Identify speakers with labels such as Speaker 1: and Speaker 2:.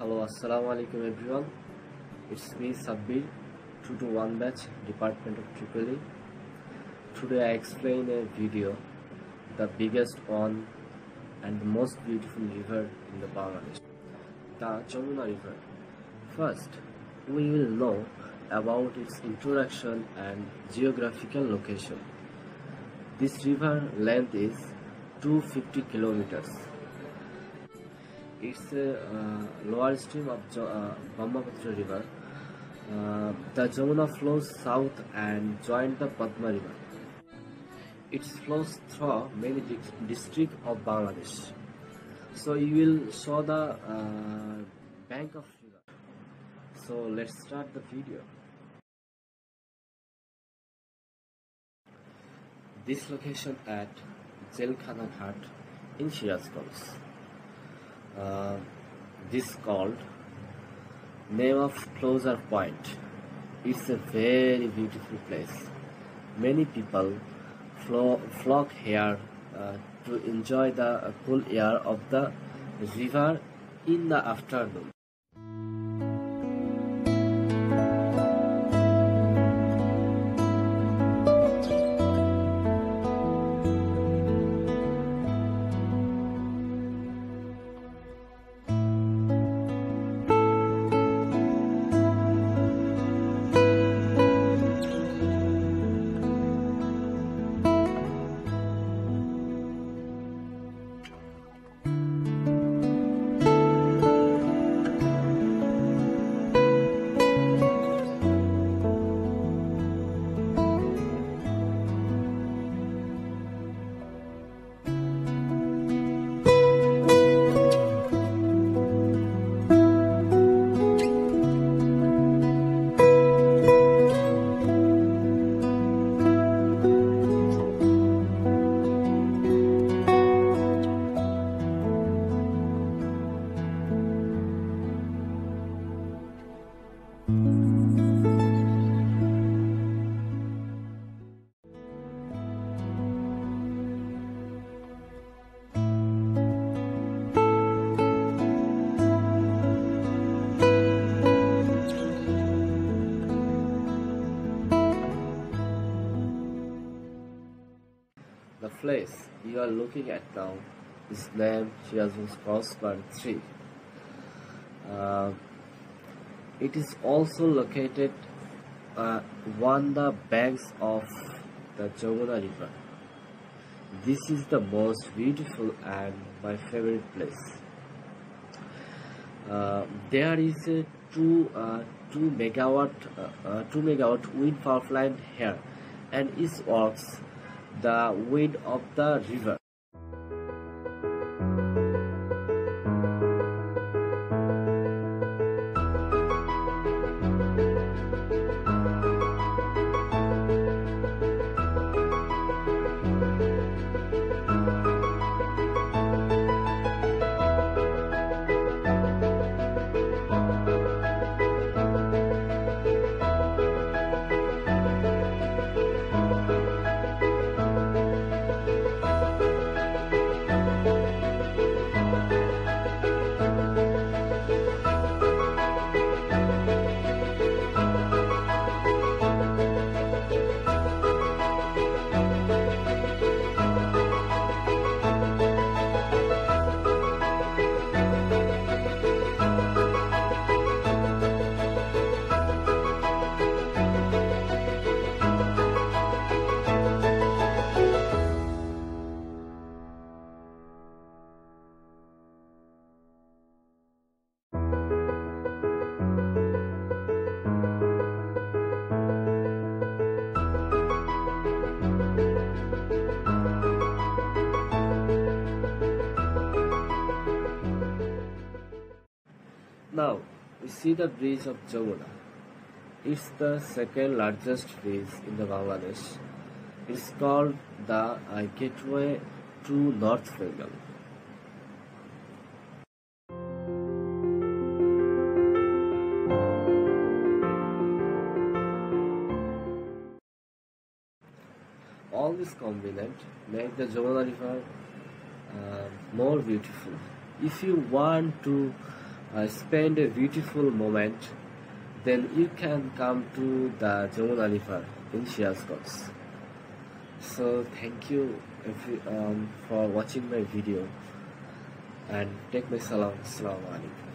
Speaker 1: Hello, Assalamu alaikum everyone. It's me Sabbir, 221 batch, Department of Tripoli. Today I explain a video, the biggest one and the most beautiful river in the Bangladesh, the Jamuna River. First, we will know about its introduction and geographical location. This river length is 250 kilometers it's a uh, lower stream of jo- uh, Brahmaputra river. Uh, the Jamuna flows south and joins the Padma river. It flows through many di- districts of Bangladesh. So you will show the bank of river. So let's start the video. This location at Jelkhana Ghat in Sirajganj. Uh, this called name of closer point. It's a very beautiful place. Many people flo- flock here uh, to enjoy the cool air of the river in the afternoon The place you are looking at now is named Sirajganj Crossbar 3. Uh, it is also located uh, on the banks of the Jamuna River. This is the most beautiful and my favorite place. Uh, there is a two uh, two megawatt uh, uh, two megawatt wind power plant here, and it works the width of the river. Now we see the bridge of Jamuna. It's the second largest bridge in the Bangladesh. It's called the uh, gateway to North Bengal. All this combined make the Jamuna River uh, more beautiful. If you want to uh, spend a beautiful moment, then you can come to the Jamuna River in Sirajganj. So thank you every, um, for watching my video and take my salam. Assalamu alaikum.